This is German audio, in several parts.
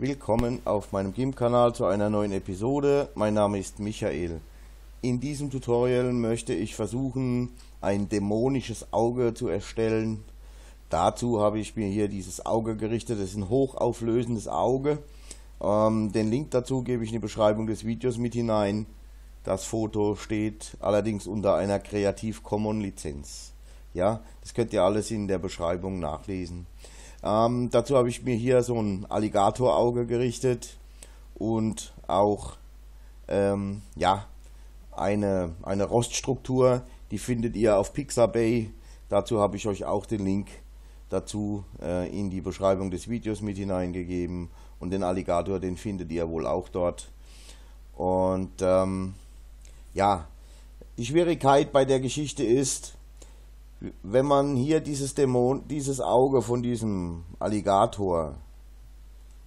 Willkommen auf meinem GIMP-Kanal zu einer neuen Episode. Mein Name ist Michael. In diesem Tutorial möchte ich versuchen, ein dämonisches Auge zu erstellen. Dazu habe ich mir hier dieses Auge gerichtet. Das ist ein hochauflösendes Auge. Ähm, den Link dazu gebe ich in die Beschreibung des Videos mit hinein. Das Foto steht allerdings unter einer Creative Commons Lizenz. Ja, das könnt ihr alles in der Beschreibung nachlesen. Ähm, dazu habe ich mir hier so ein Alligatorauge gerichtet und auch ähm, ja, eine, eine Roststruktur, die findet ihr auf Pixabay. Dazu habe ich euch auch den Link dazu äh, in die Beschreibung des Videos mit hineingegeben und den Alligator, den findet ihr wohl auch dort. Und ähm, ja, die Schwierigkeit bei der Geschichte ist, wenn man hier dieses Dämon, dieses Auge von diesem Alligator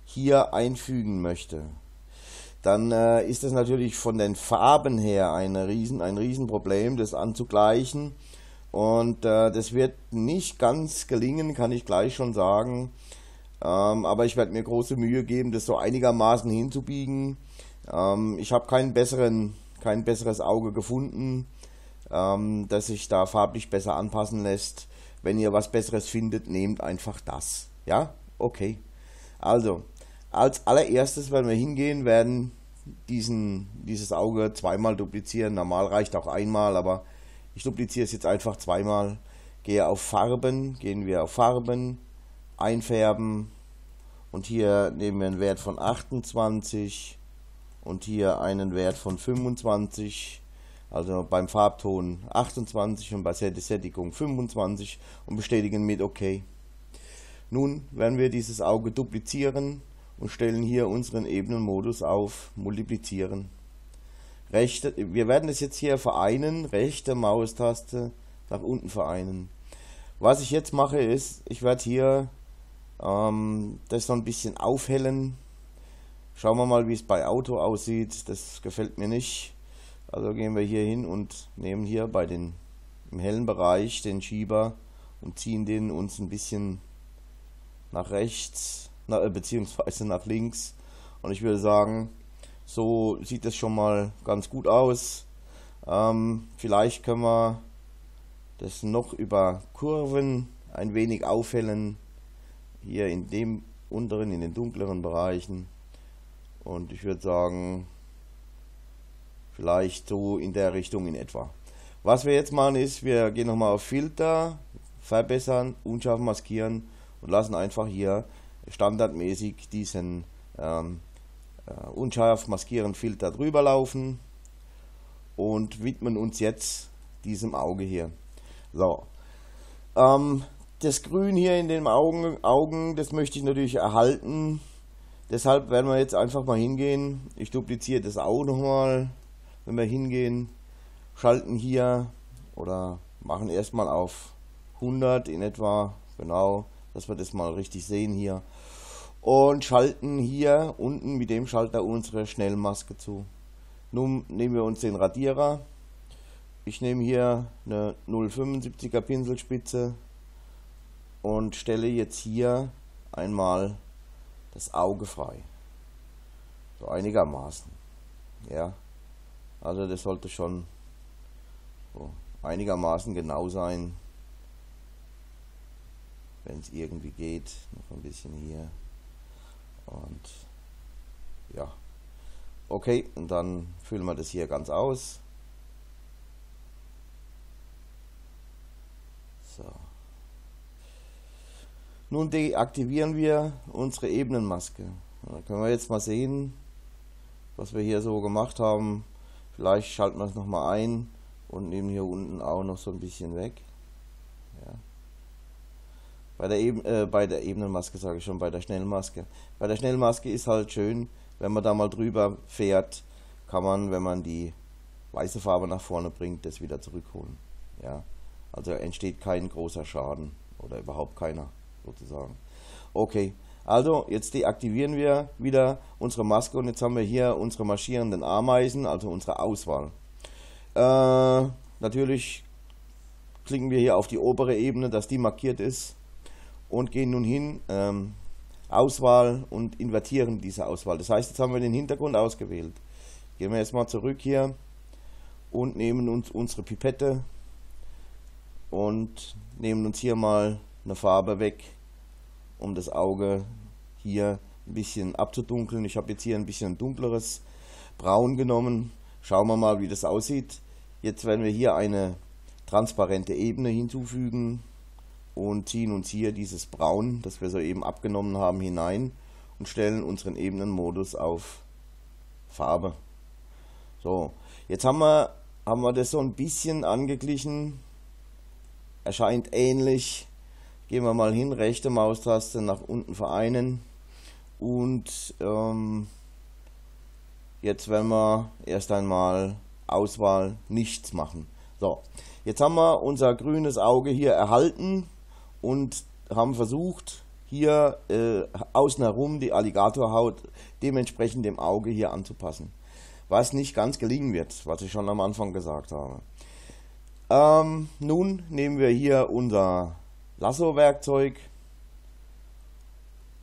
hier einfügen möchte, dann äh, ist das natürlich von den Farben her ein, Riesen, ein Riesenproblem, das anzugleichen. Und äh, das wird nicht ganz gelingen, kann ich gleich schon sagen. Ähm, aber ich werde mir große Mühe geben, das so einigermaßen hinzubiegen. Ähm, ich habe keinen besseren, kein besseres Auge gefunden ähm, das sich da farblich besser anpassen lässt. Wenn ihr was Besseres findet, nehmt einfach das. Ja, okay. Also, als allererstes werden wir hingehen, werden diesen, dieses Auge zweimal duplizieren. Normal reicht auch einmal, aber ich dupliziere es jetzt einfach zweimal. Gehe auf Farben, gehen wir auf Farben, einfärben und hier nehmen wir einen Wert von 28 und hier einen Wert von 25 also beim Farbton 28 und bei Sättigung 25 und bestätigen mit OK. Nun werden wir dieses Auge duplizieren und stellen hier unseren Ebenenmodus auf Multiplizieren. Rechte, wir werden es jetzt hier vereinen, rechte Maustaste nach unten vereinen. Was ich jetzt mache ist, ich werde hier ähm, das noch ein bisschen aufhellen. Schauen wir mal, wie es bei Auto aussieht. Das gefällt mir nicht. Also gehen wir hier hin und nehmen hier bei den im hellen Bereich den Schieber und ziehen den uns ein bisschen nach rechts, na, äh, beziehungsweise nach links. Und ich würde sagen, so sieht es schon mal ganz gut aus. Ähm, vielleicht können wir das noch über Kurven ein wenig aufhellen. Hier in dem unteren, in den dunkleren Bereichen. Und ich würde sagen, Vielleicht so in der Richtung in etwa. Was wir jetzt machen ist, wir gehen nochmal auf Filter, verbessern, unscharf maskieren und lassen einfach hier standardmäßig diesen ähm, äh, unscharf maskieren Filter drüber laufen und widmen uns jetzt diesem Auge hier. So, ähm, das Grün hier in den Augen, Augen, das möchte ich natürlich erhalten. Deshalb werden wir jetzt einfach mal hingehen. Ich dupliziere das auch nochmal wenn wir hingehen, schalten hier oder machen erstmal auf 100 in etwa, genau, dass wir das mal richtig sehen hier. Und schalten hier unten mit dem Schalter unsere Schnellmaske zu. Nun nehmen wir uns den Radierer. Ich nehme hier eine 0,75er Pinselspitze und stelle jetzt hier einmal das Auge frei. So einigermaßen. Ja. Also das sollte schon so einigermaßen genau sein, wenn es irgendwie geht. Noch ein bisschen hier. Und ja. Okay, und dann füllen wir das hier ganz aus. So. Nun deaktivieren wir unsere Ebenenmaske. Da können wir jetzt mal sehen, was wir hier so gemacht haben. Vielleicht schalten wir es nochmal ein und nehmen hier unten auch noch so ein bisschen weg. Ja. Bei der, Eben, äh, bei der Ebenenmaske sage ich schon, bei der Schnellmaske. Bei der Schnellmaske ist halt schön, wenn man da mal drüber fährt, kann man, wenn man die weiße Farbe nach vorne bringt, das wieder zurückholen. Ja. Also entsteht kein großer Schaden oder überhaupt keiner sozusagen. Okay, also jetzt deaktivieren wir wieder unsere Maske und jetzt haben wir hier unsere marschierenden Ameisen, also unsere Auswahl. Äh, natürlich klicken wir hier auf die obere Ebene, dass die markiert ist und gehen nun hin, ähm, Auswahl und invertieren diese Auswahl. Das heißt, jetzt haben wir den Hintergrund ausgewählt. Gehen wir jetzt mal zurück hier und nehmen uns unsere Pipette und nehmen uns hier mal eine Farbe weg, um das Auge hier ein bisschen abzudunkeln. Ich habe jetzt hier ein bisschen dunkleres Braun genommen. Schauen wir mal, wie das aussieht. Jetzt werden wir hier eine transparente Ebene hinzufügen und ziehen uns hier dieses Braun, das wir soeben abgenommen haben, hinein und stellen unseren Ebenenmodus auf Farbe. So, jetzt haben wir, haben wir das so ein bisschen angeglichen. Erscheint ähnlich. Gehen wir mal hin, rechte Maustaste nach unten vereinen und ähm, jetzt werden wir erst einmal Auswahl nichts machen. So, jetzt haben wir unser grünes Auge hier erhalten und haben versucht, hier äh, außen herum die Alligatorhaut dementsprechend dem Auge hier anzupassen. Was nicht ganz gelingen wird, was ich schon am Anfang gesagt habe. Ähm, nun nehmen wir hier unser Lasso-Werkzeug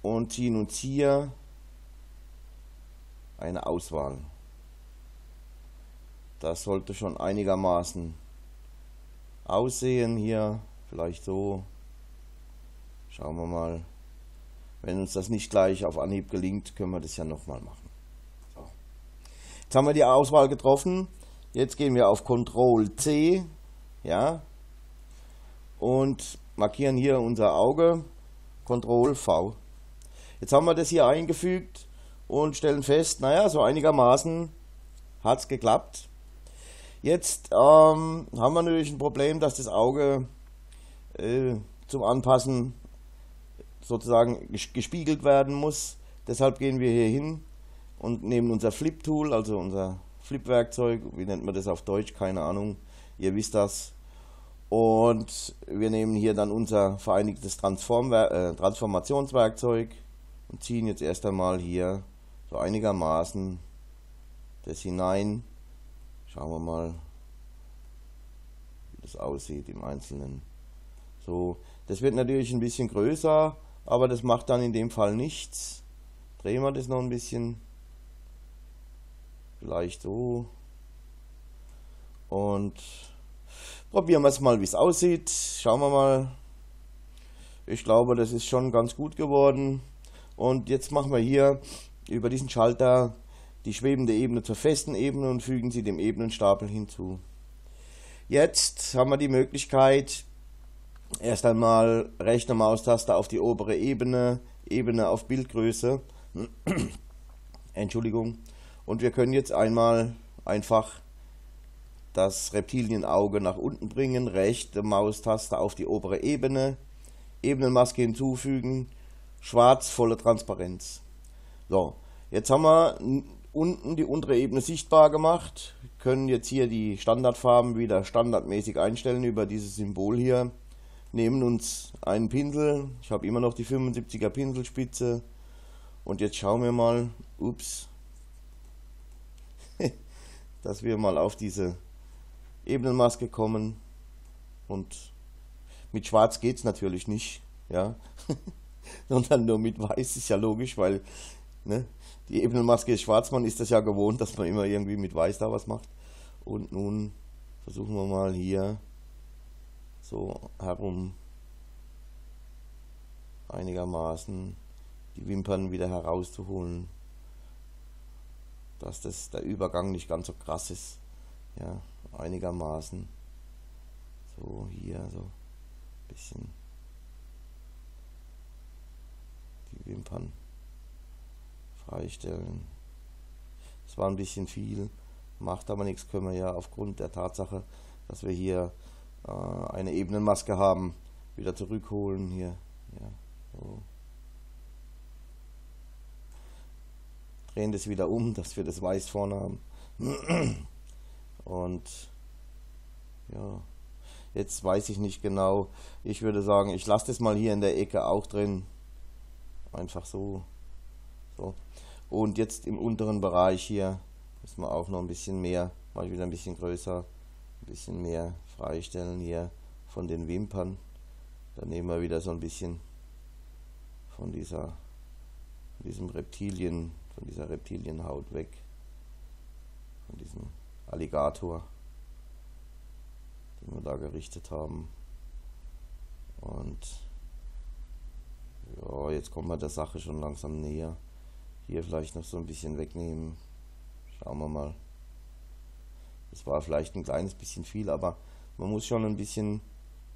und ziehen uns hier eine Auswahl. Das sollte schon einigermaßen aussehen hier, vielleicht so. Schauen wir mal. Wenn uns das nicht gleich auf Anhieb gelingt, können wir das ja nochmal machen. So. Jetzt haben wir die Auswahl getroffen. Jetzt gehen wir auf Ctrl C, ja, und markieren hier unser Auge. Ctrl V. Jetzt haben wir das hier eingefügt und stellen fest, naja, so einigermaßen hat es geklappt. Jetzt ähm, haben wir natürlich ein Problem, dass das Auge äh, zum Anpassen sozusagen gespiegelt werden muss. Deshalb gehen wir hier hin und nehmen unser Flip-Tool, also unser Flip-Werkzeug, wie nennt man das auf Deutsch, keine Ahnung, ihr wisst das. Und wir nehmen hier dann unser vereinigtes Transform äh, Transformationswerkzeug und ziehen jetzt erst einmal hier so einigermaßen das hinein. Schauen wir mal, wie das aussieht im Einzelnen. So, das wird natürlich ein bisschen größer, aber das macht dann in dem Fall nichts. Drehen wir das noch ein bisschen. Vielleicht so. Und probieren wir es mal, wie es aussieht. Schauen wir mal. Ich glaube, das ist schon ganz gut geworden. Und jetzt machen wir hier über diesen Schalter die schwebende Ebene zur festen Ebene und fügen sie dem Ebenenstapel hinzu. Jetzt haben wir die Möglichkeit, erst einmal rechte Maustaste auf die obere Ebene, Ebene auf Bildgröße. Entschuldigung. Und wir können jetzt einmal einfach das Reptilienauge nach unten bringen, rechte Maustaste auf die obere Ebene, Ebenenmaske hinzufügen, schwarz, volle Transparenz. So, jetzt haben wir unten die untere Ebene sichtbar gemacht, können jetzt hier die Standardfarben wieder standardmäßig einstellen über dieses Symbol hier, nehmen uns einen Pinsel, ich habe immer noch die 75er Pinselspitze und jetzt schauen wir mal, ups, dass wir mal auf diese Ebenenmaske kommen und mit schwarz geht es natürlich nicht, ja, sondern nur mit weiß, ist ja logisch, weil ne, die Ebenenmaske ist schwarz, man ist das ja gewohnt, dass man immer irgendwie mit weiß da was macht. Und nun versuchen wir mal hier so herum einigermaßen die Wimpern wieder herauszuholen, dass das der Übergang nicht ganz so krass ist. Ja, einigermaßen. So hier so ein bisschen die Wimpern freistellen. Es war ein bisschen viel, macht aber nichts, können wir ja aufgrund der Tatsache, dass wir hier äh, eine Ebenenmaske haben, wieder zurückholen. Hier, ja, so. Drehen das wieder um, dass wir das Weiß vorne haben. Und ja, jetzt weiß ich nicht genau. Ich würde sagen, ich lasse das mal hier in der Ecke auch drin. Einfach so. So. Und jetzt im unteren Bereich hier müssen wir auch noch ein bisschen mehr, mal wieder ein bisschen größer, ein bisschen mehr freistellen hier von den Wimpern. Dann nehmen wir wieder so ein bisschen von dieser diesem Reptilien, von dieser Reptilienhaut weg. Von diesem Alligator, den wir da gerichtet haben. Und ja, jetzt kommen wir der Sache schon langsam näher. Hier vielleicht noch so ein bisschen wegnehmen. Schauen wir mal. Das war vielleicht ein kleines bisschen viel, aber man muss schon ein bisschen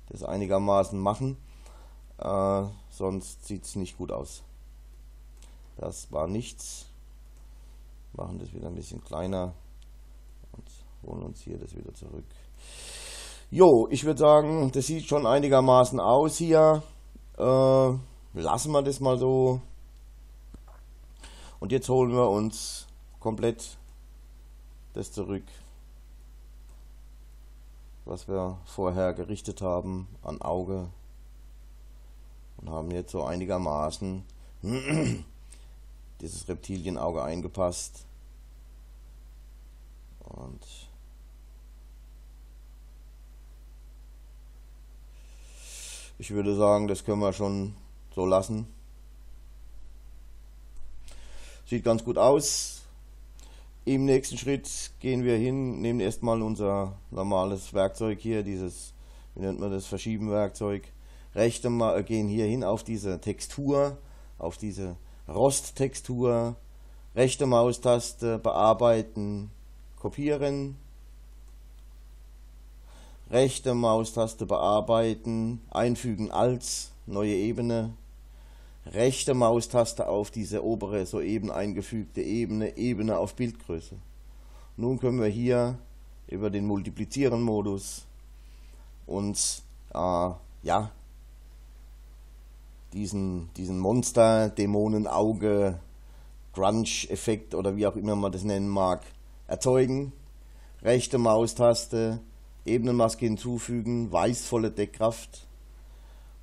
das einigermaßen machen, äh, sonst sieht es nicht gut aus. Das war nichts. Machen das wieder ein bisschen kleiner holen uns hier das wieder zurück. Jo, ich würde sagen, das sieht schon einigermaßen aus hier. Äh, lassen wir das mal so. Und jetzt holen wir uns komplett das zurück, was wir vorher gerichtet haben an Auge. Und haben jetzt so einigermaßen dieses Reptilienauge eingepasst. Und ich würde sagen, das können wir schon so lassen. Sieht ganz gut aus. Im nächsten Schritt gehen wir hin, nehmen erstmal unser normales Werkzeug hier, dieses, wie nennt man das, Verschieben-Werkzeug. Rechte mal, äh, gehen hier hin auf diese Textur, auf diese Rosttextur. Rechte Maustaste bearbeiten, kopieren. Rechte Maustaste bearbeiten, einfügen als neue Ebene rechte Maustaste auf diese obere soeben eingefügte Ebene, Ebene auf Bildgröße. Nun können wir hier über den Multiplizieren-Modus uns äh, ja, diesen, diesen Monster, Dämonen, Auge, Crunch-Effekt oder wie auch immer man das nennen mag, erzeugen. Rechte Maustaste, Ebenenmaske hinzufügen, weißvolle Deckkraft,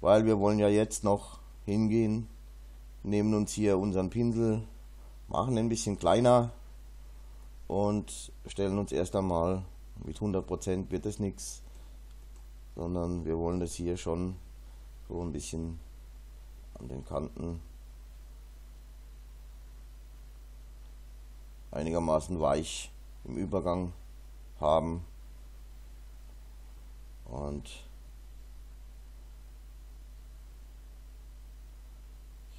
weil wir wollen ja jetzt noch hingehen, nehmen uns hier unseren Pinsel, machen ein bisschen kleiner und stellen uns erst einmal, mit 100% wird es nichts, sondern wir wollen das hier schon so ein bisschen an den Kanten einigermaßen weich im Übergang haben und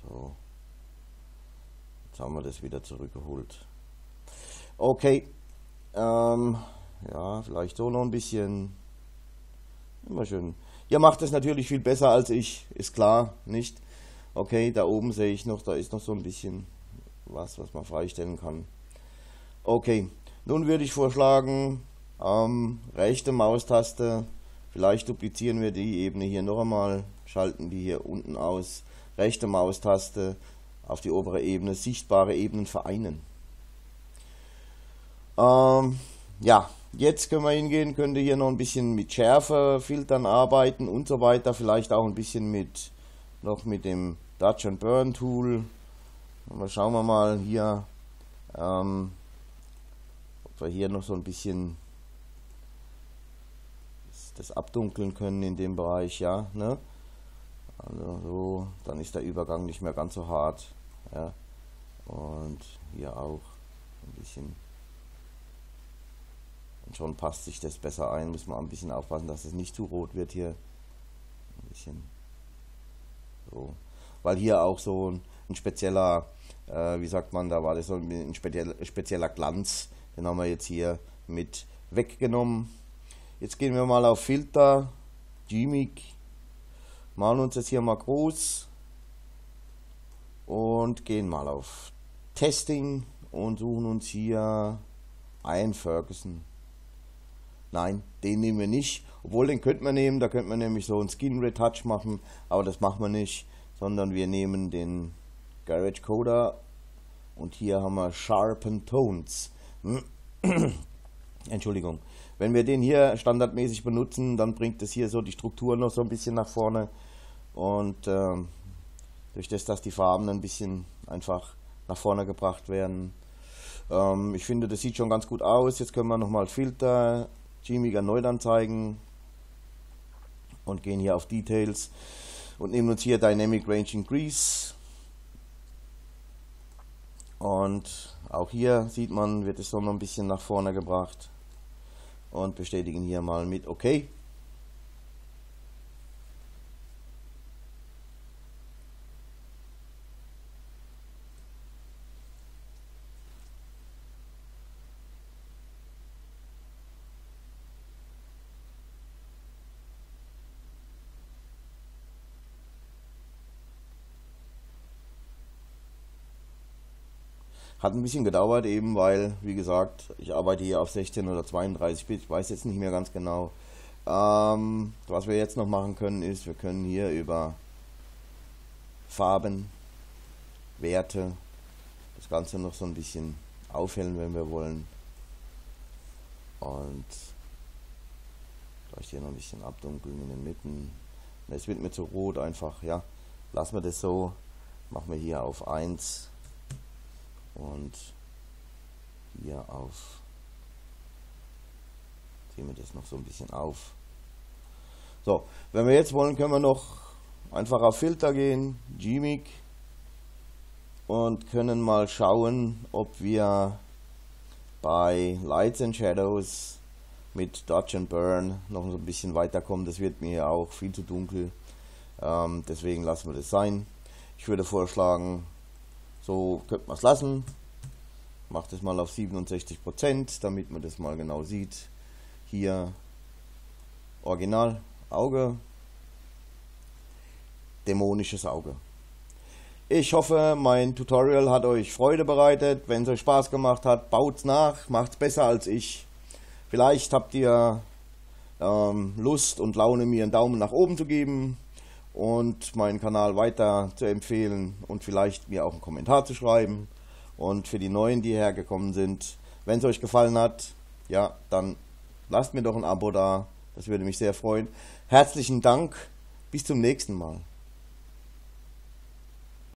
So. Jetzt haben wir das wieder zurückgeholt. Okay. Ähm, ja, vielleicht so noch ein bisschen. Immer schön. Ihr macht es natürlich viel besser als ich, ist klar, nicht? Okay, da oben sehe ich noch, da ist noch so ein bisschen was, was man freistellen kann. Okay, nun würde ich vorschlagen, ähm, rechte Maustaste, vielleicht duplizieren wir die Ebene hier noch einmal, schalten die hier unten aus rechte Maustaste auf die obere Ebene, sichtbare Ebenen vereinen. Ähm, ja, jetzt können wir hingehen, könnte hier noch ein bisschen mit Schärfe, Filtern arbeiten und so weiter, vielleicht auch ein bisschen mit noch mit dem Dutch and Burn Tool. Und schauen wir mal hier, ähm, ob wir hier noch so ein bisschen das abdunkeln können in dem Bereich, ja, ne? Also so, dann ist der Übergang nicht mehr ganz so hart. Ja. Und hier auch ein bisschen. Und schon passt sich das besser ein. Muss man ein bisschen aufpassen, dass es nicht zu rot wird hier. Ein bisschen. So. Weil hier auch so ein, ein spezieller, äh, wie sagt man, da war das so ein spezieller, spezieller Glanz. Den haben wir jetzt hier mit weggenommen. Jetzt gehen wir mal auf Filter, Gimmick Machen uns das hier mal groß und gehen mal auf Testing und suchen uns hier ein Ferguson. Nein, den nehmen wir nicht. Obwohl, den könnte man nehmen. Da könnte man nämlich so einen Skin Retouch machen. Aber das machen wir nicht. Sondern wir nehmen den Garage Coder. Und hier haben wir Sharpen Tones. Entschuldigung. Wenn wir den hier standardmäßig benutzen, dann bringt es hier so die Struktur noch so ein bisschen nach vorne. Und ähm, durch das, dass die Farben ein bisschen einfach nach vorne gebracht werden. Ähm, ich finde, das sieht schon ganz gut aus. Jetzt können wir nochmal Filter, Gmiga erneut anzeigen und gehen hier auf Details und nehmen uns hier Dynamic Range Increase Und auch hier sieht man, wird es so noch ein bisschen nach vorne gebracht. Und bestätigen hier mal mit OK. Hat ein bisschen gedauert eben, weil, wie gesagt, ich arbeite hier auf 16 oder 32 Bit, ich weiß jetzt nicht mehr ganz genau. Ähm, was wir jetzt noch machen können, ist, wir können hier über Farben, Werte, das Ganze noch so ein bisschen aufhellen, wenn wir wollen. Und vielleicht hier noch ein bisschen abdunkeln in den Mitten. Es wird mir zu rot einfach, ja. Lassen wir das so. Machen wir hier auf 1 und hier auf ziehen wir das noch so ein bisschen auf. So wenn wir jetzt wollen können wir noch einfach auf Filter gehen Gmic und können mal schauen ob wir bei Lights and Shadows mit Dodge and Burn noch so ein bisschen weiterkommen. Das wird mir auch viel zu dunkel. Ähm, deswegen lassen wir das sein. Ich würde vorschlagen so könnte man es lassen. Macht es mal auf 67%, damit man das mal genau sieht. Hier Original Auge, dämonisches Auge. Ich hoffe, mein Tutorial hat euch Freude bereitet. Wenn es euch Spaß gemacht hat, baut's nach, macht's besser als ich. Vielleicht habt ihr ähm, Lust und Laune, mir einen Daumen nach oben zu geben und meinen Kanal weiter zu empfehlen und vielleicht mir auch einen Kommentar zu schreiben. Und für die Neuen, die hergekommen sind, wenn es euch gefallen hat, ja, dann lasst mir doch ein Abo da. Das würde mich sehr freuen. Herzlichen Dank. Bis zum nächsten Mal.